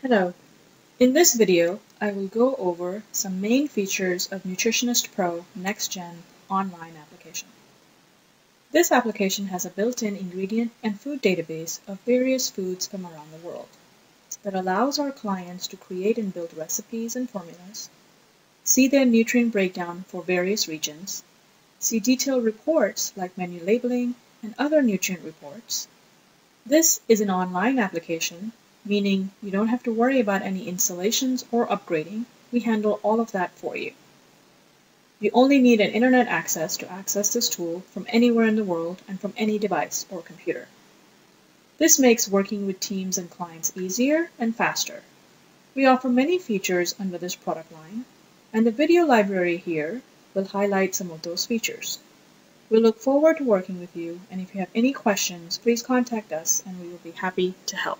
Hello. In this video, I will go over some main features of Nutritionist Pro NexGen online application. This application has a built-in ingredient and food database of various foods from around the world that allows our clients to create and build recipes and formulas, see their nutrient breakdown for various regions, see detailed reports like menu labeling and other nutrient reports. This is an online application meaning you don't have to worry about any installations or upgrading. We handle all of that for you. You only need an internet access to access this tool from anywhere in the world and from any device or computer. This makes working with teams and clients easier and faster. We offer many features under this product line, and the video library here will highlight some of those features. We look forward to working with you, and if you have any questions, please contact us and we will be happy to help.